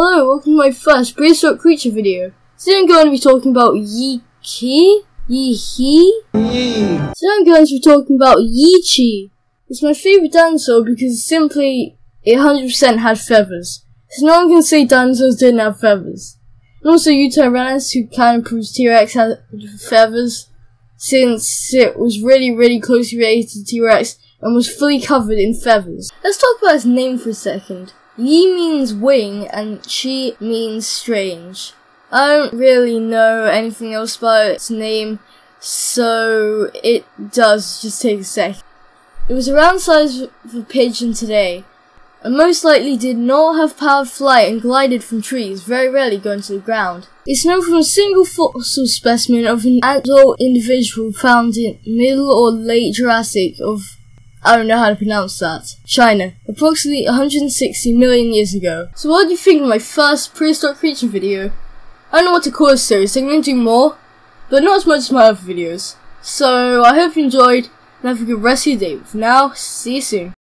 Hello, welcome to my first prehistoric creature video. Today I'm going to be talking about Yi-Ki? Yi-He? Today I'm going to be talking about Yi qi. It's my favourite dinosaur because simply, it 100% had feathers. So no one can say dinosaurs didn't have feathers. And also Yutyrannus, who kind of proves T-Rex had feathers, since it was really, really closely related to T-Rex and was fully covered in feathers. Let's talk about its name for a second. Yi means wing and Chi means strange. I don't really know anything else about its name, so it does just take a sec. It was around the size of a pigeon today, and most likely did not have powered flight and glided from trees, very rarely going to the ground. It's known from a single fossil specimen of an adult individual found in middle or late Jurassic of I don't know how to pronounce that. China, approximately 160 million years ago. So what do you think of my first prehistoric creature video? I don't know what to call this series, I'm going to do more, but not as much as my other videos. So I hope you enjoyed, and have a good rest of your day. For now, see you soon.